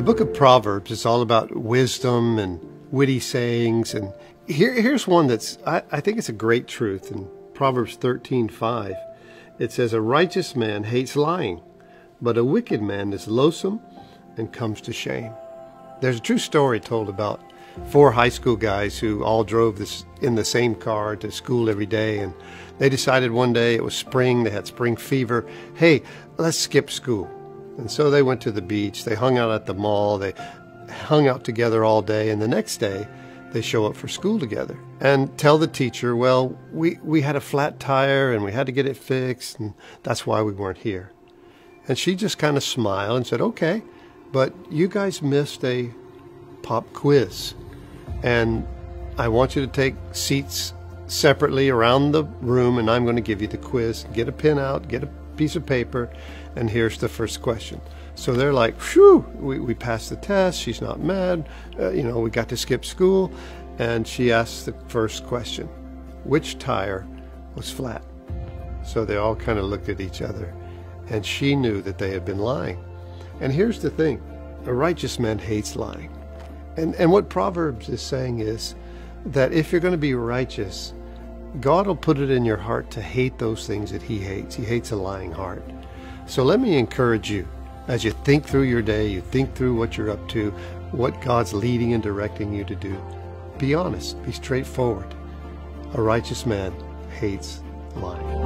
The book of Proverbs is all about wisdom and witty sayings. And here, here's one that's, I, I think it's a great truth. In Proverbs 13 5, it says, A righteous man hates lying, but a wicked man is loathsome and comes to shame. There's a true story told about four high school guys who all drove this in the same car to school every day and they decided one day it was spring they had spring fever hey let's skip school and so they went to the beach they hung out at the mall they hung out together all day and the next day they show up for school together and tell the teacher well we, we had a flat tire and we had to get it fixed and that's why we weren't here and she just kind of smiled and said okay but you guys missed a pop quiz. And I want you to take seats separately around the room, and I'm going to give you the quiz. Get a pen out, get a piece of paper, and here's the first question. So they're like, "Phew, we, we passed the test. She's not mad. Uh, you know, we got to skip school." And she asks the first question Which tire was flat? So they all kind of looked at each other, and she knew that they had been lying. And here's the thing a righteous man hates lying. And, and what Proverbs is saying is that if you're going to be righteous, God will put it in your heart to hate those things that He hates. He hates a lying heart. So let me encourage you as you think through your day, you think through what you're up to, what God's leading and directing you to do. Be honest, be straightforward. A righteous man hates lying.